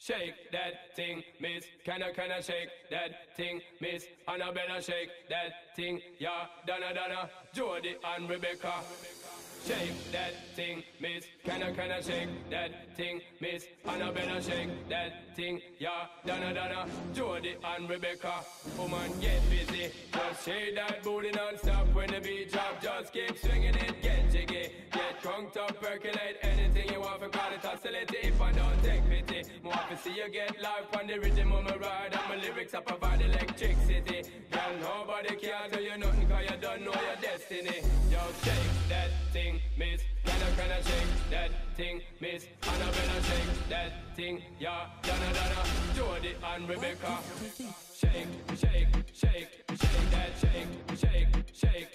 Shake that thing, miss. Can I, can I shake that thing, miss? Annabella, shake that thing, yeah. Donna, Donna, Jody and Rebecca. Shake that thing, miss. Can I, can I shake that thing, miss? Annabella, shake that thing, yeah. Donna, Donna, Jody and Rebecca. Woman, get busy. Just shake that booty non-stop when the beat drop. Just keep swinging it. Get crunked percolate anything you want for call it oscillate if I don't take pity. More to see you get live on the rhythm of my ride and my lyrics I provide electricity. Girl, nobody can tell you nothing cause you don't know your destiny. Yo, shake that thing, miss. Can I, can I shake that thing, miss? Annabella, shake that thing, yeah. Donna, Donna, Jody and Rebecca. Shake, shake, shake, shake that, shake, shake, shake